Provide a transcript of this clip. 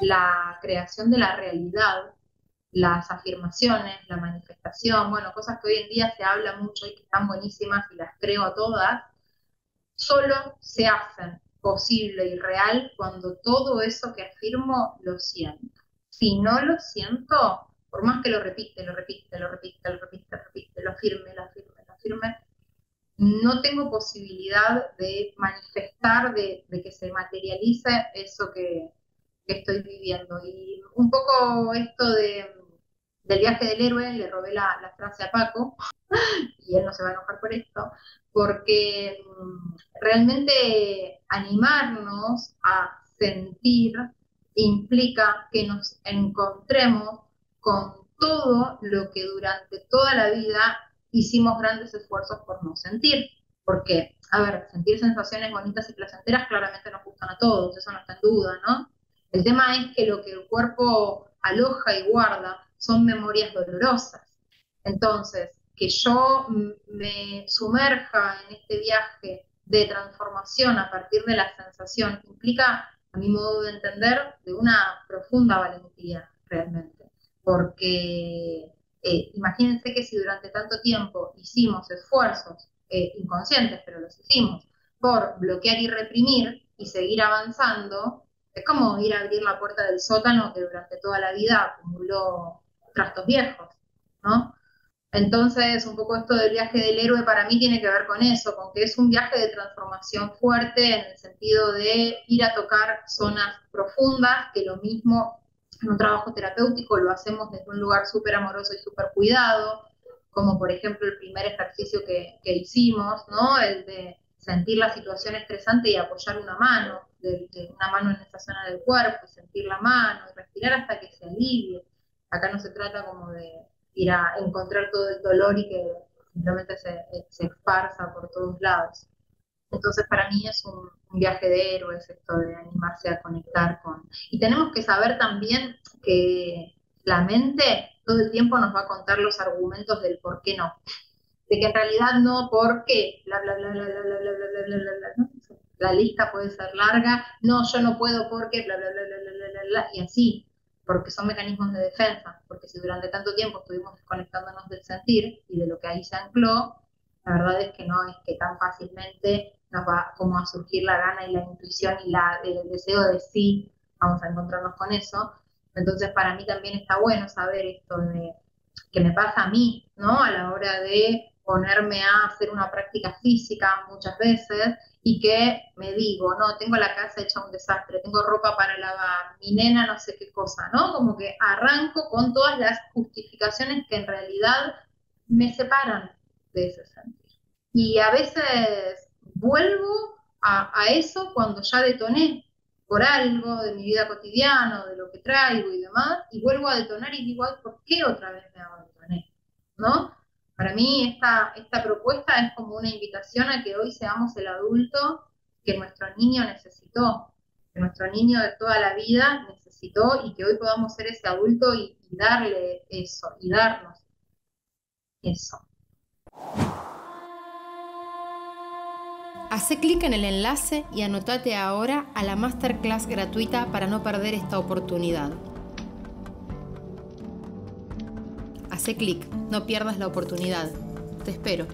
la creación de la realidad, las afirmaciones, la manifestación, bueno, cosas que hoy en día se habla mucho y que están buenísimas y las creo todas, solo se hacen posible y real cuando todo eso que afirmo lo siento. Si no lo siento, por más que lo repite, lo repite, lo repite, lo repite, lo repite, lo afirme, lo afirme, lo afirme, no tengo posibilidad de manifestar, de, que se materialice eso que, estoy viviendo. Y un poco esto de, del viaje del héroe, le robé la, la frase a Paco, y él no se va a enojar por esto, porque mm, realmente animarnos a sentir implica que nos encontremos con todo lo que durante toda la vida hicimos grandes esfuerzos por no sentir. Porque, a ver, sentir sensaciones bonitas y placenteras claramente nos gustan a todos, eso no está en duda, ¿no? El tema es que lo que el cuerpo aloja y guarda son memorias dolorosas. Entonces, que yo me sumerja en este viaje de transformación a partir de la sensación implica, a mi modo de entender, de una profunda valentía realmente. Porque eh, imagínense que si durante tanto tiempo hicimos esfuerzos eh, inconscientes, pero los hicimos, por bloquear y reprimir y seguir avanzando, es como ir a abrir la puerta del sótano que durante toda la vida acumuló trastos viejos, ¿no? Entonces, un poco esto del viaje del héroe para mí tiene que ver con eso, con que es un viaje de transformación fuerte en el sentido de ir a tocar zonas profundas, que lo mismo en un trabajo terapéutico lo hacemos desde un lugar súper amoroso y súper cuidado, como por ejemplo el primer ejercicio que, hicimos, ¿no? El de sentir la situación estresante y apoyar una mano, de, una mano en esa zona del cuerpo, sentir la mano y respirar hasta que se alivie. Acá no se trata como de ir a encontrar todo el dolor y que simplemente se, se esparza por todos lados. Entonces para mí es un, viaje de héroes esto de animarse a conectar con... Y tenemos que saber también que la mente todo el tiempo nos va a contar los argumentos del por qué no. De que en realidad no, por qué, bla, bla, bla, bla, bla, bla, bla, bla, bla, bla, bla, La lista puede ser larga, no, yo no puedo porque, bla, bla, bla, bla, bla, bla, bla, y así porque son mecanismos de defensa, porque si durante tanto tiempo estuvimos desconectándonos del sentir y de lo que ahí se ancló, la verdad es que no es que tan fácilmente nos va como a surgir la gana y la intuición y la, el deseo de sí, vamos a encontrarnos con eso. Entonces para mí también está bueno saber esto de que me pasa a mí, ¿no? A la hora de ponerme a hacer una práctica física muchas veces y que me digo, no, tengo la casa hecha un desastre, tengo ropa para lavar, mi nena no sé qué cosa, ¿no? Como que arranco con todas las justificaciones que en realidad me separan de ese sentir. Y a veces vuelvo a, eso cuando ya detoné por algo de mi vida cotidiana, de lo que traigo y demás, y vuelvo a detonar y digo, ¿por qué otra vez me abandoné? ¿No? Mí esta, esta propuesta es como una invitación a que hoy seamos el adulto que nuestro niño necesitó, que nuestro niño de toda la vida necesitó y que hoy podamos ser ese adulto y, darle eso, y darnos eso. Hace clic en el enlace y anotate ahora a la masterclass gratuita para no perder esta oportunidad. Clic, no pierdas la oportunidad. Te espero.